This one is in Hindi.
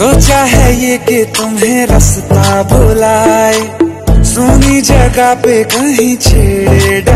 सोचा है ये कि तुम्हें रास्ता भुलाए सुनी जगह पे कहीं छेड़े